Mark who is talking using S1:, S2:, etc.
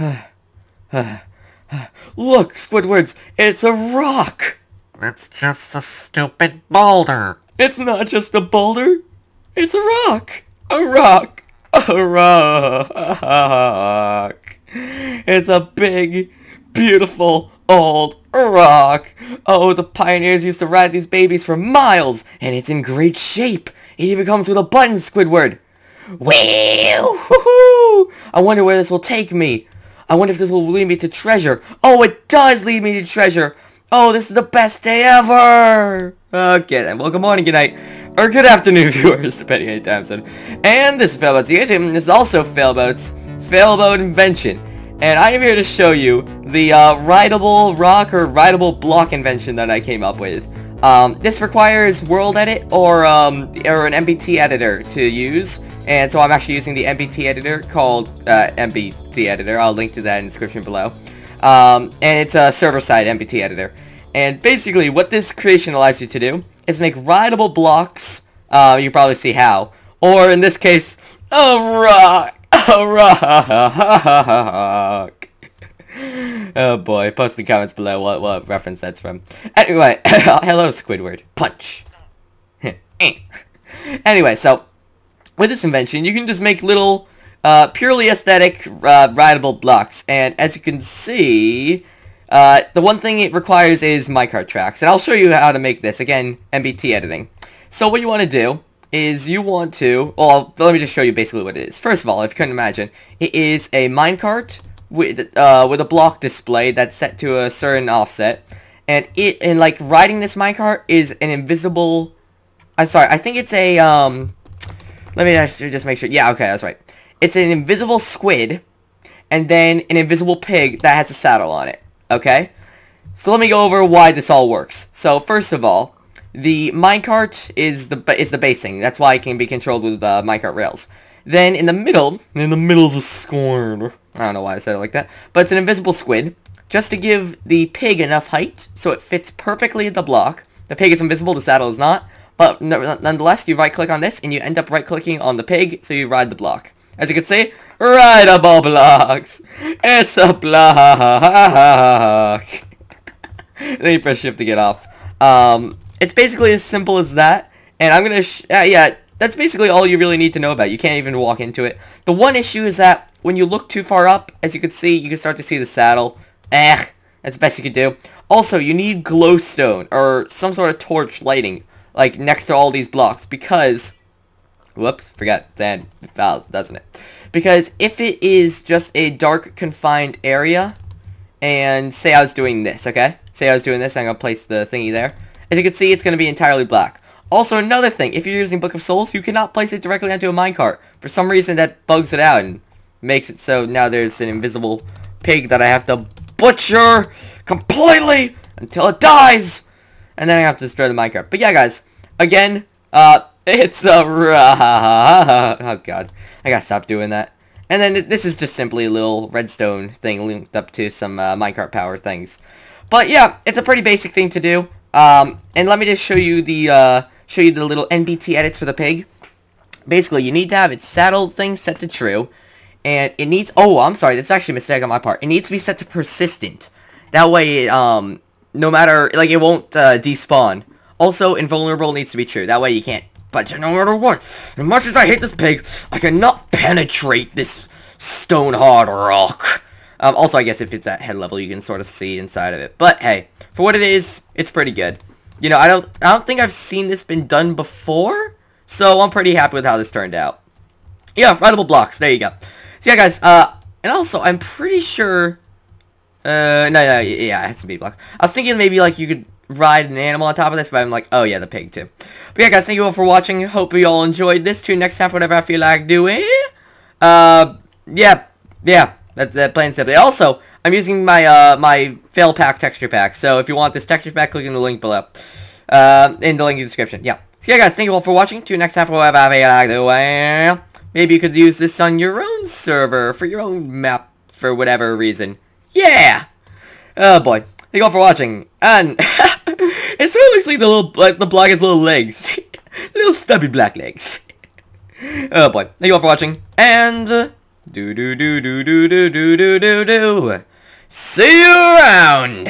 S1: Look, Squidwards, it's a rock!
S2: It's just a stupid boulder.
S1: It's not just a boulder, it's a rock! A rock! A rock! It's a big, beautiful, old rock! Oh, the pioneers used to ride these babies for miles, and it's in great shape! It even comes with a button, Squidward! Well, woohoo! I wonder where this will take me. I wonder if this will lead me to treasure. Oh, it does lead me to treasure. Oh, this is the best day ever. Okay, then. Well, good morning, good night, or good afternoon, viewers, depending on your time zone. And this is Failboat's YouTube. This is also Failboat's Failboat Invention. And I am here to show you the uh, rideable rock or rideable block invention that I came up with. Um, this requires World Edit or, um, or an NBT editor to use, and so I'm actually using the NBT editor called uh, NBT editor. I'll link to that in the description below. Um, and it's a server-side NBT editor. And basically, what this creation allows you to do is make rideable blocks. Uh, you probably see how. Or in this case, a rock, a rock. Oh boy, post in the comments below what, what reference that's from. Anyway, hello Squidward. Punch. anyway, so, with this invention, you can just make little, uh, purely aesthetic, uh, rideable blocks. And as you can see, uh, the one thing it requires is minecart tracks. And I'll show you how to make this. Again, NBT editing. So what you want to do is you want to, well, let me just show you basically what it is. First of all, if you couldn't imagine, it is a minecart with uh, with a block display that's set to a certain offset, and it and like riding this minecart is an invisible. I'm sorry, I think it's a um. Let me just just make sure. Yeah, okay, that's right. It's an invisible squid, and then an invisible pig that has a saddle on it. Okay, so let me go over why this all works. So first of all, the minecart is the is the basing. That's why it can be controlled with the uh, minecart rails. Then in the middle, in the middle's a squid. I don't know why I said it like that, but it's an invisible squid, just to give the pig enough height so it fits perfectly the block. The pig is invisible, the saddle is not, but nonetheless, you right-click on this, and you end up right-clicking on the pig, so you ride the block. As you can see, rideable blocks! It's a block! then you press shift to get off. Um, it's basically as simple as that, and I'm gonna, uh, yeah, that's basically all you really need to know about. You can't even walk into it. The one issue is that when you look too far up, as you can see, you can start to see the saddle. Eh, that's the best you can do. Also, you need glowstone, or some sort of torch lighting, like next to all these blocks, because... Whoops, forgot, sand fouls, doesn't it? Because if it is just a dark, confined area, and say I was doing this, okay? Say I was doing this, I'm going to place the thingy there. As you can see, it's going to be entirely black. Also, another thing, if you're using Book of Souls, you cannot place it directly onto a minecart. For some reason, that bugs it out and makes it so now there's an invisible pig that I have to butcher completely until it dies. And then I have to destroy the minecart. But yeah, guys, again, uh, it's a... Oh, God. I gotta stop doing that. And then this is just simply a little redstone thing linked up to some uh, minecart power things. But yeah, it's a pretty basic thing to do. Um, and let me just show you the, uh, show you the little NBT edits for the pig. Basically, you need to have its saddle thing set to true. And it needs... Oh, I'm sorry. That's actually a mistake on my part. It needs to be set to persistent. That way, um, no matter... Like, it won't uh, despawn. Also, invulnerable needs to be true. That way you can't... But no matter what, as much as I hate this pig, I cannot penetrate this stone-hard rock. Um, also, I guess if it's at head level, you can sort of see inside of it. But, hey, for what it is, it's pretty good. You know, I don't I don't think I've seen this been done before, so I'm pretty happy with how this turned out. Yeah, rideable blocks. There you go. So yeah, guys. Uh, and also, I'm pretty sure. Uh, no, no, yeah, it has to be block. I was thinking maybe like you could ride an animal on top of this, but I'm like, oh yeah, the pig too. But yeah, guys, thank you all for watching. Hope you all enjoyed this. Tune next time, whatever I feel like doing. Uh, yeah, yeah, that's that plain simply. Also, I'm using my uh my fail pack texture pack. So if you want this texture pack, click in the link below. Uh, in the link in the description. Yeah. So yeah, guys, thank you all for watching. Tune next time whatever I feel like doing. Maybe you could use this on your own server for your own map for whatever reason. Yeah! Oh boy. Thank you all for watching. And it sort of looks like the little like the block has little legs. little stubby black legs. oh boy. Thank you all for watching. And uh, Do do do do do do do do do do. See you around.